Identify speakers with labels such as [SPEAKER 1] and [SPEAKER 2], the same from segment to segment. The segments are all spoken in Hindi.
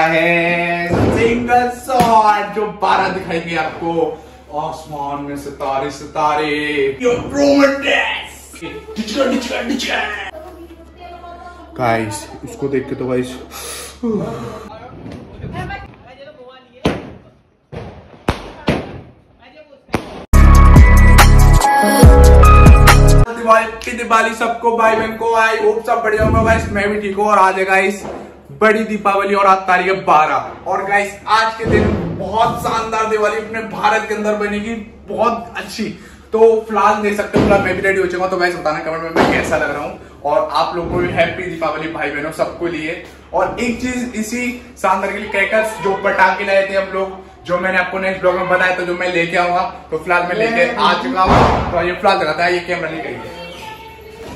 [SPEAKER 1] है सिंगल जो बारह दिए आपको। आसमान में सितारे सितारे। गाइस इसको देख के तो गाइस दिवाली दिवाली सबको भाई बहन को आई होप सब बढ़िया होगा गाइस मैं भी ठीक हूँ और आज है गाइस बड़ी दीपावली और आज तारीख है बारह। और गाइस आज के दिन बहुत शानदार दिवाली अपने भारत के अंदर बनेगी बहुत अच्छी। तो फ़िलहाल देख सकते हो मैं भी रेडी हो चुका तो गाइस बताना कमेंट में मैं कैसा लग रहा हूँ। और आप लोगों को भी हैप्पी दीपावली भाई बहनों सबको लिए। और एक चीज़ इसी शानदार के लिए क्रैकर्स जो पटाखे लाए थे हम लोग जो मैंने आपको नेक्स्ट ब्लॉग में बताया तो जो मैं लेके आऊँगा। तो फ़िलहाल मैं लेके आ चुका हूँ। तो ये फ़िलहाल दिखाता है ये कैमरा नहीं कही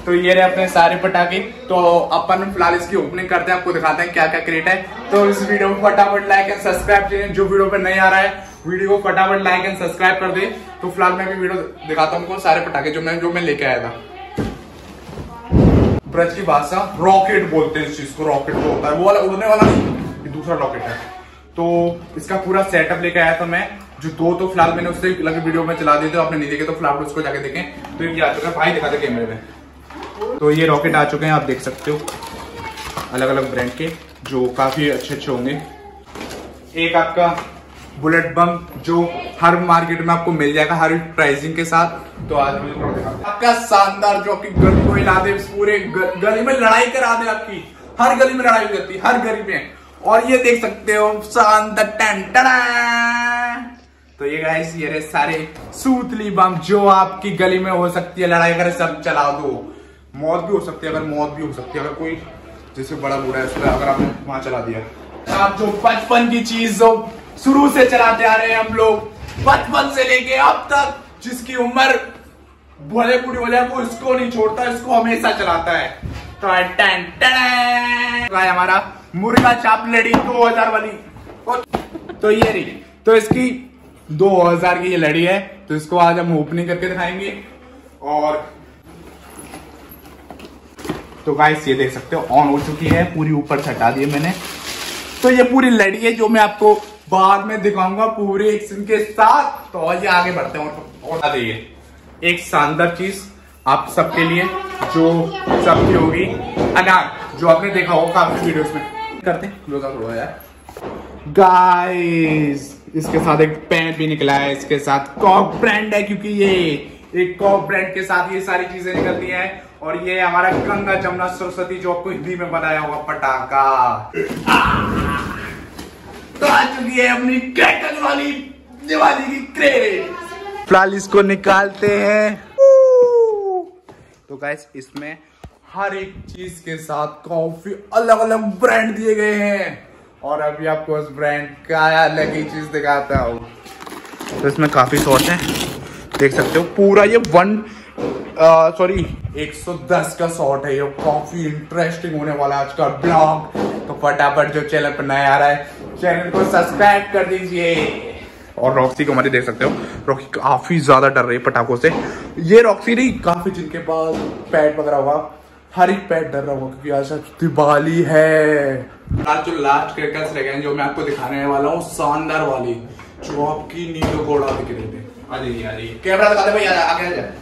[SPEAKER 1] तो ये रहे अपने सारे पटाखे। तो अपन फ़िलहाल इसकी ओपनिंग करते हैं, आपको दिखाते हैं क्या क्या क्रेट है। तो इस वीडियो को फटाफट लाइक एंड सब्सक्राइब कीजिए जो वीडियो पे नहीं आ रहा है वीडियो को फटाफट लाइक एंड सब्सक्राइब कर दे। तो फ़िलहाल मैं भी वीडियो दिखाता हूँ सारे पटाखे जो मैं जो मैं लेके आया था। ब्रज की भाषा रॉकेट बोलते हैं इस चीज़ को रॉकेट को होता है। वो वाला उड़ने वाला ये दूसरा रॉकेट है। तो इसका पूरा सेटअप लेके आया था मैं, जो दो तो फ़िलहाल मैंने उससे वीडियो में चला दिए थे आपने नहीं देखे तो फ़िलहाल उसको जाके देखें। तो ये आ चुका है, भाई दिखा दे कैमरे में तो ये रॉकेट आ चुके हैं, आप देख सकते हो। अलग अलग ब्रांड के, जो काफ़ी अच्छे अच्छे होंगे। एक आपका बुलेट बम जो हर मार्केट में आपको मिल जाएगा, हर प्राइसिंग के साथ। तो आज आपका शानदार जो आपकी गली को हिला दे, पूरे गली में लड़ाई करा दे आपकी। हर गली में लड़ाई है हर गली में। और ये देख सकते हो, शानदार तो ये गाइस ये सारे सूतली बम जो आपकी गली में हो सकती है, लड़ाई करे, सब चला दो। मौत भी हो सकती है, अगर मौत भी हो सकती है, अगर कोई जैसे बड़ा बूढ़ा है अगर आपने वहाँ चला दिया आप जो बचपन की चीज़ जो शुरू से चलाते आ रहे हैं हम लोग, बचपन से लेके अब तक, जिसकी उम्र भले बूढ़ी जाए वो इसको नहीं छोड़ता, इसको हमेशा चलाता है। तो टन टन। हमारा मुर्गा चाप लड़ी 2000 वाली। तो ये रही तो इसकी 2000 की ये लड़ी है तो इसको आज हम ओपनिंग करके दिखाएँगे। और तो गाइस ये देख सकते हो ऑन हो चुकी है, पूरी ऊपर से हटा दी मैंने। तो ये पूरी लड़ी है जो मैं आपको बाद में दिखाऊँगा पूरे एक के साथ। तो ये आगे बढ़ते हैं, और देखिए एक शानदार चीज़ आप सबके लिए, जो सबकी होगी। अनार जो आपने देखा होगा काफ़ी वीडियोस में। करते हैं गाइस इसके साथ एक पैंट भी निकला है, इसके साथ कॉक ब्रांड है, क्योंकि ये एक कॉक ब्रांड के साथ ये सारी चीज़ें निकलती हैं। और ये हमारा गंगा जमुना सरस्वती जो आपको हिंदी में बनाया हुआ पटाखा। तो आ चुकी है अपनी क्रैकर वाली दिवाली की क्रेट फ़िलहाल इसको निकालते हैं। तो गैस इसमें हर एक चीज़ के साथ काफ़ी अलग अलग ब्रांड दिए गए हैं। और अभी आपको उस ब्रांड का अलग ही चीज़ दिखाता हूँ। तो इसमें काफ़ी शॉर्ट है। देख सकते हो पूरा ये वन सॉरी 110 का शॉट है। ये काफ़ी इंटरेस्टिंग होने वाला आज का ब्लॉग तो फटाफट जो चैनल पर नया आ रहा है चैनल को सब्सक्राइब कर दीजिए। और रॉक्सी को हमारी देख सकते हो। रॉक्सी काफ़ी ज़्यादा डर रही है पटाखों से। ये रॉक्सी नहीं, काफ़ी जिनके पास पैड वगैरह होगा, हर एक पैड डर रहा होगा, क्योंकि आज दिवाली है। आज जो लास्ट रह गए जो मैं आपको दिखाने वाला हूँ, शानदार वाली, जो आपकी को उड़ा दिख रहे थे कैमरा दिखा दे भाई आगे आ जाए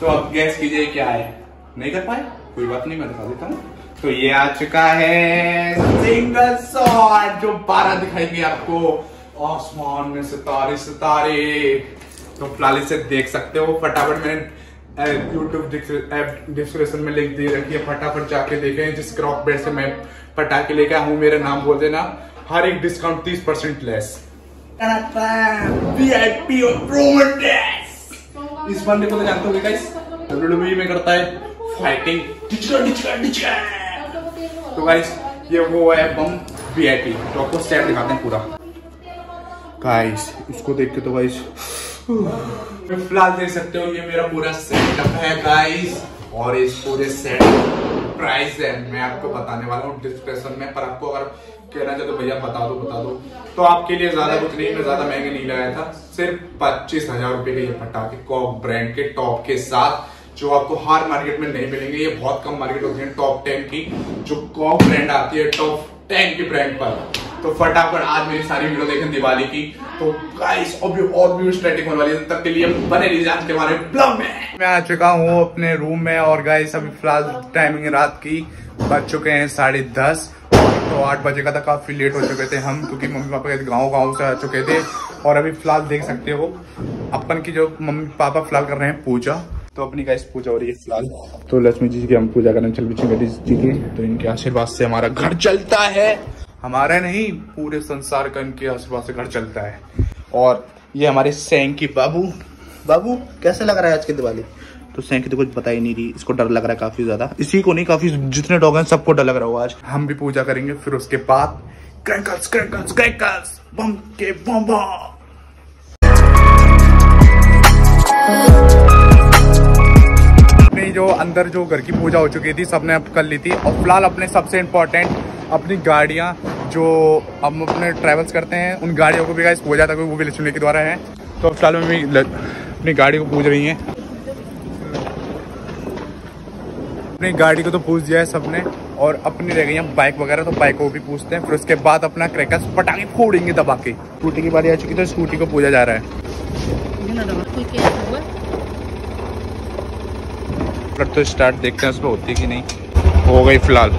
[SPEAKER 1] तो अब गैस कीजिए क्या है? नहीं कर पाए? कोई बात नहीं, मैं दिखा देता हूँ। तो ये आ चुका है सिंगल शॉट जो बारह दिए आपको। आसमान में सितारे सितारे। तो फ़िलहाल इसे देख सकते हो। फटाफट मैंने यूट्यूब डिस्क्रिप्शन में लिंक दे रखी है। फटाफट जाके देखें, जिस क्रॉक बेड से मैं पटाखे लेके आऊँ, मेरा नाम बोल देना। हर एक डिस्काउंट तीस परसेंट लेस वीआईपी और प्रोमो इस बंदे को तो जानते हो गाइस डब्ल्यूडब्ल्यूई में करता है फाइटिंग डिचका डिचका डिचका तो गाइस ये वो है बम वीआईपी तो आपको सेट दिखाते हैं पूरा। गाइस इसको देख के तो गाइस फ़िलहाल देख सकते हो ये मेरा पूरा सेटअप है गाइस और इस पूरे सेट प्राइस है मैं आपको बताने वाला हूँ डिस्क्रिप्शन में। पर आपको अगर कहना चाहते तो भैया बता दो बता दो। तो आपके लिए ज़्यादा कुछ नहीं, मैं ज़्यादा महँगे नहीं लगाया था। सिर्फ़ पच्चीस हज़ार रुपए के ये पटाखे कॉक ब्रांड के टॉप के साथ, जो आपको हर मार्केट में नहीं मिलेंगे। ये बहुत कम मार्केट होती है टॉप टेन की। जो कॉक ब्रांड आती है टॉप टेन के ब्रांड पर। तो फटाफट आज मेरी सारी वीडियो देखें दिवाली की। तो गाइस और भी स्टार्टिंग होने वाली है, तब के लिए बने रहिए आज के हमारे ब्लॉग में। मैं आ चुका हूँ अपने रूम में और गाइस अभी फ़िलहाल टाइमिंग रात की, बज चुके हैं साढ़े दस। तो आठ बजे का था, काफ़ी लेट हो चुके थे हम, क्योंकि मम्मी पापा के गाँव गाँव से आ चुके थे। और अभी फ़िलहाल देख सकते हो, अपन की जो मम्मी पापा फ़िलहाल कर रहे हैं पूजा। तो अपनी गाइस पूजा हो रही है फ़िलहाल। तो लक्ष्मी जी की हम पूजा करने चल गणेश जी की। तो इनके आशीर्वाद से हमारा घर चलता है। हमारा नहीं, पूरे संसार का इनके आशीर्वाद से घर चलता है। और ये हमारे सैंकी बाबू। बाबू, कैसे लग रहा है आज की दिवाली? तो सैंकी तो कुछ बता ही नहीं रही इसको डर लग रहा है काफ़ी ज़्यादा। इसी को नहीं, काफ़ी जितने डॉग हैं, सबको डर लग रहा होगा आज। हम भी पूजा करेंगे, फिर उसके बाद क्रैकर्स क्रैकर्स क्रैकर्स बम के बम बम जो अंदर जो घर की पूजा हो चुकी थी, सबने अब कर ली थी, और फ़िलहाल अपने सबसे इम्पोर्टेंट अपनी गाड़ियाँ जो हम अपने ट्रेवल्स करते हैं, उन गाड़ियों को भी गाइस पूजा था वो भी लक्ष्मी के द्वारा है। तो फ़िलहाल में भी अपनी गाड़ी को पूज रही हैं। अपनी गाड़ी को तो पूछ दिया है सबने, और अपनी रह गई है बाइक वगैरह तो बाइक को भी पूछते हैं। फिर उसके बाद अपना क्रैकर्स पटाखे फोड़ेंगे दबा के। स्कूटी की बारी आ चुकी तो स्कूटी को पूजा जा रहा है। तो स्टार्ट देखते हैं, उसमें होती कि नहीं। हो गई फ़िलहाल।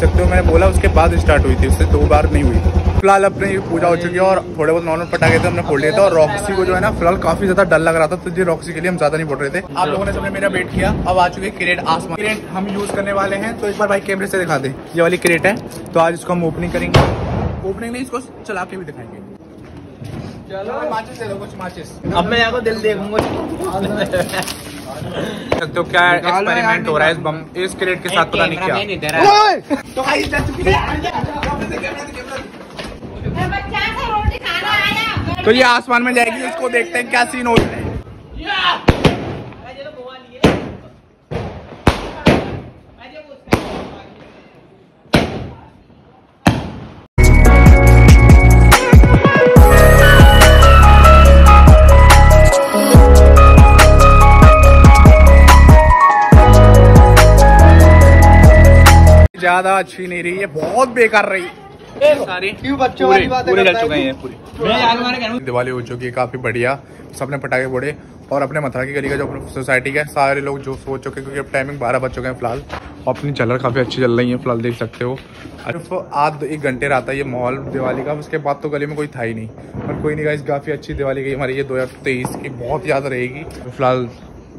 [SPEAKER 1] सकते हो। मैंने बोला उसके बाद स्टार्ट हुई थी। उससे दो बार नहीं हुई फ़िलहाल अपने पूजा हो चुकी है और थोड़े बहुत नॉर्मल पटाखे थे हमने फोड़ लिए थे और रॉक्सी को जो है ना फ़िलहाल काफ़ी ज़्यादा डर लग रहा था तो जी रॉक्सी के लिए हम ज़्यादा नहीं फोड़ रहे थे। आप लोगों ने सबने मेरा वेट किया। अब आ चुके क्रेट आसमान क्रेट हम यूज़ करने वाले हैं तो एक बार भाई कैमरे से दिखा दे। ये वाली क्रेट है तो आज इसको हम ओपनिंग करेंगे। ओपनिंग नहीं इसको चला के भी दिखाएँगे। चलो। माचिस दे दो कुछ माचिस
[SPEAKER 2] अब मैं यहाँ को दिल देखूँगा।
[SPEAKER 1] तो क्या एक्सपेरिमेंट हो रहा है इस बम इस क्रेट के साथ पता नहीं क्या? तो तो ये आसमान में जाएगी उसको देखते हैं क्या सीन होता है। ज़्यादा अच्छी नहीं रही है बहुत बेकार रही। दिवाली हो चुकी है काफ़ी बढ़िया। सबने पटाखे फोड़े और अपने मथुरा की गली का जो अपने सोसाइटी का सारे लोग जो सोच चुके हैं क्योंकि अब टाइमिंग बारह बज चुके हैं फ़िलहाल। और अपनी झलर काफ़ी अच्छी चल रही है फ़िलहाल देख सकते हो। सिर्फ़ आध एक घंटे रहता है ये माहौल दिवाली का उसके बाद तो गली में कोई था ही नहीं। पर कोई नहीं गाइस काफ़ी अच्छी दिवाली गई हमारी ये दो हज़ार तेईस की बहुत याद रहेगी। फ़िलहाल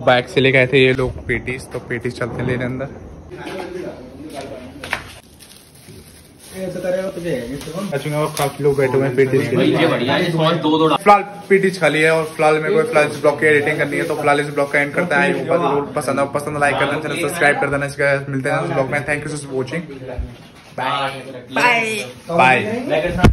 [SPEAKER 1] बाइक से लेके आए थे ये लोग पेटीज तो पेटीज चलते लेने अंदर। काफ़ी लोग बैठे हुए हैं पेटीज फ़िलहाल पीटीच खाली है और फ़िलहाल मेरे को फ़िलहाल इस ब्लॉग की एडिटिंग करनी है तो फ़िलहाल इस ब्लॉग का एंड करते हैं। पसंद है पसंद लाइक कर देना चैनल सब्सक्राइब कर देना इसका मिलते हैं ब्लॉग में। Thank you for watching bye bye